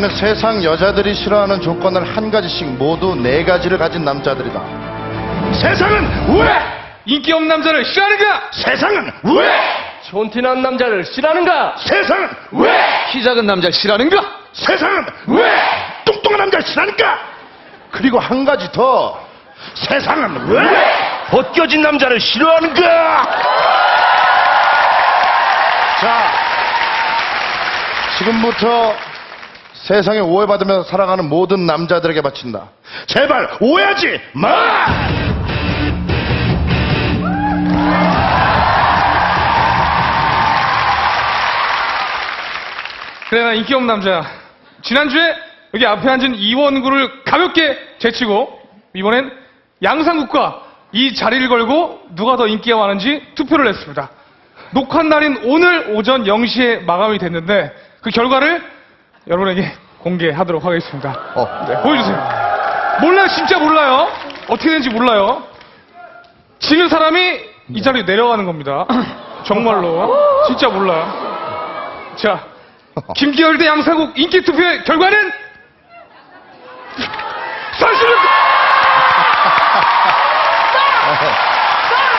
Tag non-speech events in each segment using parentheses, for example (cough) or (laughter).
우리는 세상 여자들이 싫어하는 조건을 한 가지씩 모두 네 가지를 가진 남자들이다. 세상은 왜? 인기 없는 남자를 싫어하는가? 세상은 왜? 촌티난 남자를 싫어하는가? 세상은 왜? 키 작은 남자를 싫어하는가? 세상은 왜? 뚱뚱한 남자를 싫어하니까? 그리고 한 가지 더. 세상은 왜? 벗겨진 남자를 싫어하는가? 자, 지금부터 세상에 오해받으면서 살아가는 모든 남자들에게 바친다. 제발 오해하지 마! 그래 나 인기 없는 남자야. 지난주에 여기 앞에 앉은 이원구를 가볍게 제치고 이번엔 양상국과 이 자리를 걸고 누가 더 인기가 많은지 투표를 했습니다. 녹화 날인 오늘 오전 0시에 마감이 됐는데 그 결과를 여러분에게 공개하도록 하겠습니다. 어. 네, 보여주세요. 몰라요, 진짜 몰라요. 어떻게 되는지 몰라요. 지는 사람이 이 자리에 내려가는 겁니다. (laughs) 정말로. 진짜 몰라요. 자, (laughs) 김기열 대 양상국 인기 투표의 결과는 46!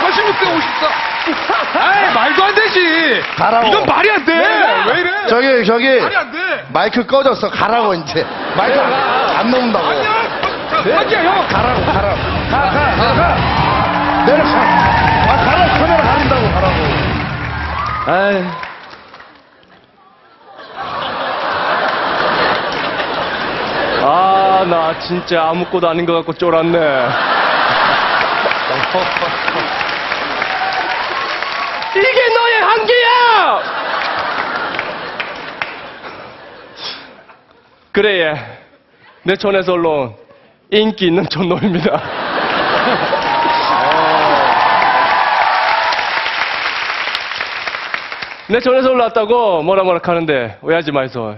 46대 54. 아이, 말도 안 되지. 가라고. 이건 말이 안 돼. 왜 이래? 저기, 저기, 말이 안 돼. 마이크 꺼졌어. 가라고, 이제. 마이크 안 나온다고. 아니야. 아니야, 형. 가라고, 가라고. 가, 가, 가, 가. 내려가. 아, 가라고. 카메라 가린다고, 가라고. 아이. 아, 나 진짜 아무것도 아닌 것 같고 쫄았네. (laughs) 이게 너의 한계야! 그래, 예. 내 촌에서 올라온 인기 있는 촌놈입니다. (laughs) 내 전에서 올라왔다고 뭐라 뭐라 하는데 오해하지 마이소.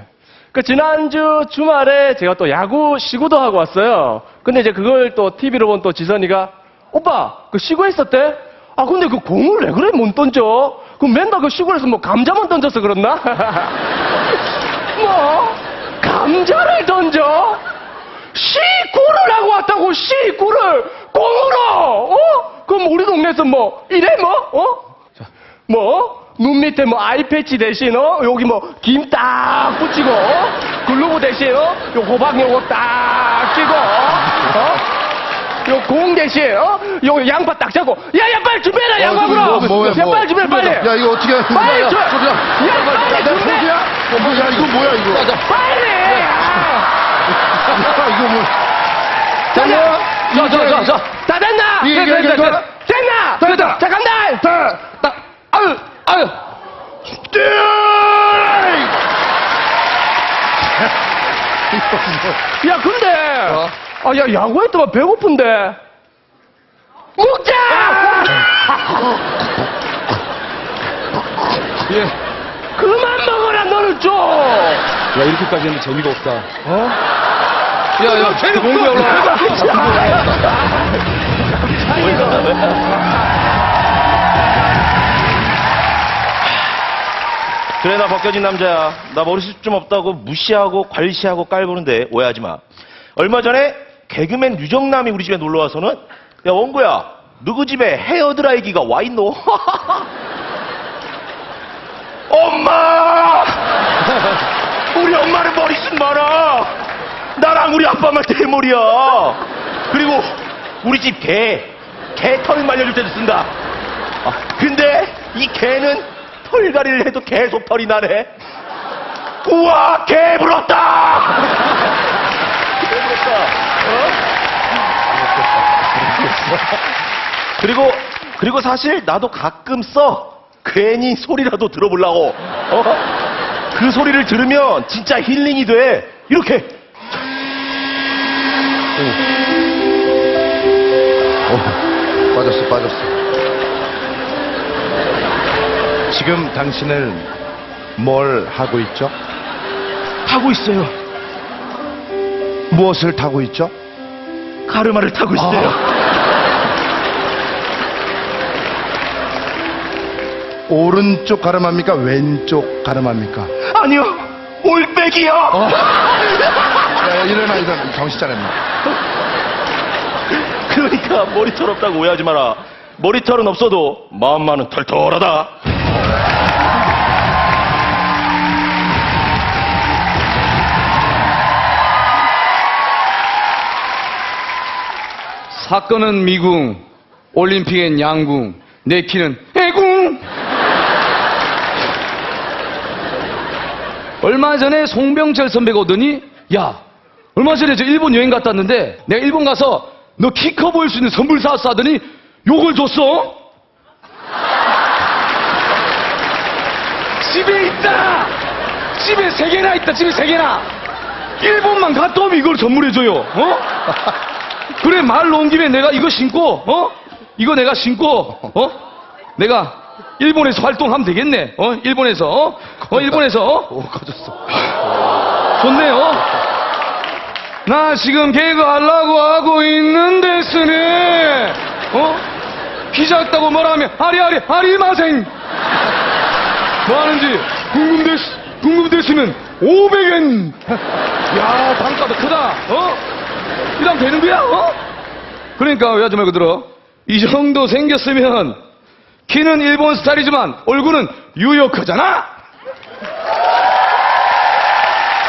그 지난주 주말에 제가 또 야구 시구도 하고 왔어요. 근데 이제 그걸 또 TV로 본 또 지선이가 오빠 그 시구 했었대? 아 근데 그 공을 왜 그래 못 던져? 그 맨날 그 시구에서 뭐 감자만 던져서 그렇나? (laughs) 뭐 감자를 던져? 시구를 하고 왔다고 시구를 공으로 어? 그럼 우리 동네에서 뭐 이래 뭐 어? 뭐? 눈 밑에 뭐 아이패치 대신, 어? 여기 뭐, 김 딱 붙이고, 어? 글루브 대신, 어? 요 호박 요거 딱 끼고, 어? 요 공 대신, 어? 요 양파 딱 잡고, 야, 야, 빨리 준비해라, 어, 양파 그럼! 뭐, 뭐야, 야, 뭐. 빨리 준비해, 빨리! 야, 이거 어떻게 빨리? 줘. 야, 야, 빨리 내 준비해. 포기야? 어, 뭐, 야, 이거 뭐야, 이거? 야, 빨리! 이거 뭐. 자, 자, 자, 자, 자. 다 됐나? 이, 됐- 이거, 됐- 이거. 됐나? 됐다. 자, 간다! 자, 나, 아유, 아유. (laughs) 야, 근데, 어? 아, 야, 야구했더만 배고픈데. 먹자! 예. 그만 먹어라, 너는 좀! 야, 이렇게까지 하면 재미가 없다. 어? 야, 야, 쟤는 공부야, (laughs) 그래 나 벗겨진 남자야. 나 머리숱 좀 없다고 무시하고 관시하고 깔보는데 오해하지 마. 얼마 전에 개그맨 유정남이 우리 집에 놀러 와서는 야 원구야 누구 집에 헤어드라이기가 와 있노? (laughs) 엄마! (laughs) 우리 엄마는 머리숱 많아. 나랑 우리 아빠만 대머리야. 그리고 우리 집 개, 개 털 말려줄 때도 쓴다. 아, 근데 이 개는 털갈이를 해도 계속 털이 나네. 우와, 개 부럽다! 개 부럽다. 어? 그리고, 그리고 사실 나도 가끔 써. 괜히 소리라도 들어보려고. 어? 그 소리를 들으면 진짜 힐링이 돼. 이렇게. 어, 빠졌어, 빠졌어. 지금 당신은 뭘 하고 있죠? 타고 있어요. 무엇을 타고 있죠? 가르마를 타고 있어요. 오른쪽 가름합니까? 왼쪽 가름합니까? 아니요. 올백이요. 야, 일어나, 일어나. 정신 차렸나. 그러니까 머리털 없다고 오해하지 마라. 머리털은 없어도 마음만은 털털하다. 사건은 미궁, 올림픽엔 양궁, 내 키는 애궁. 얼마 전에 송병철 선배가 오더니, 야, 얼마 전에 저 일본 여행 갔다 왔는데, 내가 일본 가서 너 키 커 보일 수 있는 선물 사왔어 하더니, 욕을 줬어? (laughs) 집에 있다! 집에 세 개나 있다, 집에 세 개나! 일본만 갔다 오면 이걸 선물해줘요, 어? (laughs) 그래 말로 온 김에 내가 이거 신고 어 이거 내가 신고 어 내가 일본에서 활동하면 되겠네. 어 일본에서. 어, 어 일본에서. 어? 오, 커졌어. 좋네요. 나 지금 개그 하려고 하고 있는데 쓰네. 어 키 작다고 뭐라 하면 아리아리 아리마생. 뭐 하는지. 궁금됐 궁금됐으면 500엔. 야 단가도 크다. 어? 이러면 되는 거야 어? 그러니까 왜 하지 말고 들어. 이 정도 생겼으면 키는 일본 스타일이지만 얼굴은 유효크잖아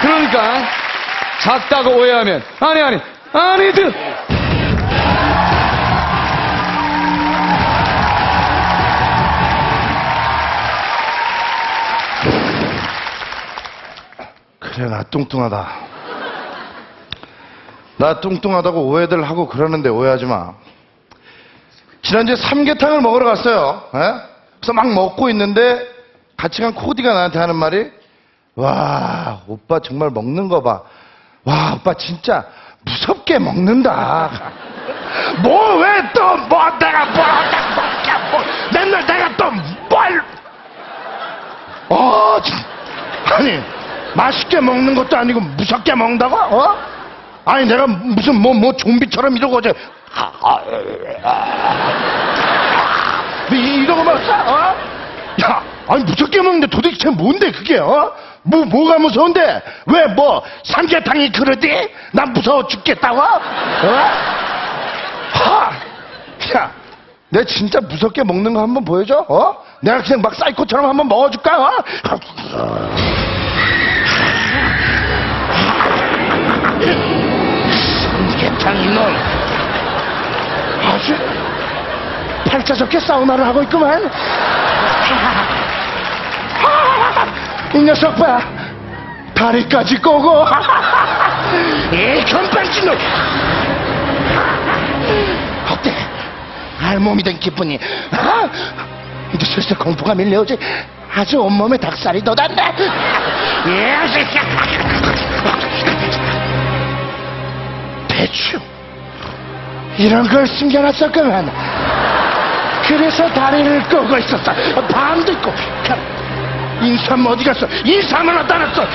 그러니까 작다고 오해하면 아니 아니 아니드 그래, 나 뚱뚱하다. 나 뚱뚱하다고 오해들 하고 그러는데 오해하지 마. 지난주에 삼계탕을 먹으러 갔어요. 예? 그래서 막 먹고 있는데 같이 간 코디가 나한테 하는 말이 와, 오빠 정말 먹는 거 봐. 와, 오빠 진짜 무섭게 먹는다. 뭐, 왜 또, 뭐, 내가 뭐, 내가 뭐, 맨날 내가 또 뭘. 어, 진- 아니, 맛있게 먹는 것도 아니고 무섭게 먹는다고? 어? 아니, 내가 무슨 뭐, 뭐, 좀비처럼 이러고 어제, 이- 이러고 막, 어? 야, 아니, 무섭게 먹는데 도대체 뭔데, 그게, 어? 뭐, 뭐가 무서운데? 왜, 뭐, 삼계탕이 그러디? 난 무서워 죽겠다고? 어? 하! 야, 내 진짜 무섭게 먹는 거 한번 보여줘? 어? 내가 그냥 막 사이코처럼 한번 먹어줄까? 어? 삼계탕 이놈. 아주 팔자 좋게 사우나를 하고 있구만. 이 녀석 봐. 다리까지 꼬고. 이 건방진 놈. 어때? 알몸이 된 기분이. 아? 이제 슬슬 공포가 밀려오지. 아주 온몸에 닭살이 돋았네. 예, 이런 걸 숨겨놨었구만. 그래서 다리를 끄고 있었어. 밤도 있고. 인삼 어디 갔어? 인삼은 어디다 놨어?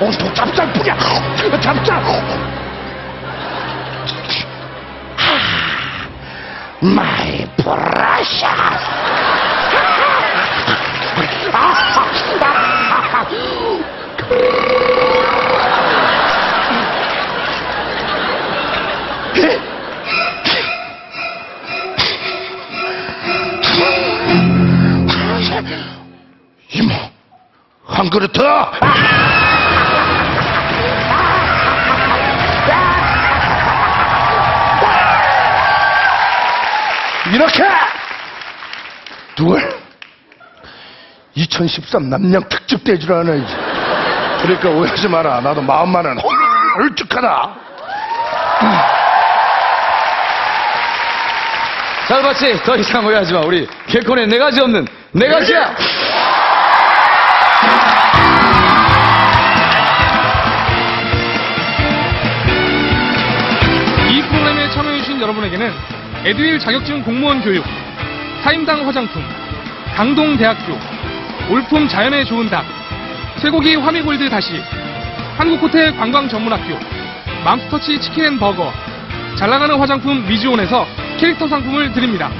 온통 짭짤뿐이야. 짭짤. 마이 브라샤. 이 한 그릇 더! 이렇게! 둘, 2013 남양 특집 대주라는 그러니까 오해하지 마라. 나도 마음만은 홀쭉하다. 잘 봤지? 더 이상 오해하지 마. 우리 개콘의 네 가지 없는 네 가지야. 여러분에게는 에듀윌 자격증 공무원 교육, 사임당 화장품, 강동대학교, 올품 자연에 좋은 닭, 쇠고기 화미골드 다시, 한국호텔 관광전문학교, 맘스터치 치킨앤버거, 잘나가는 화장품 미즈온에서 캐릭터 상품을 드립니다.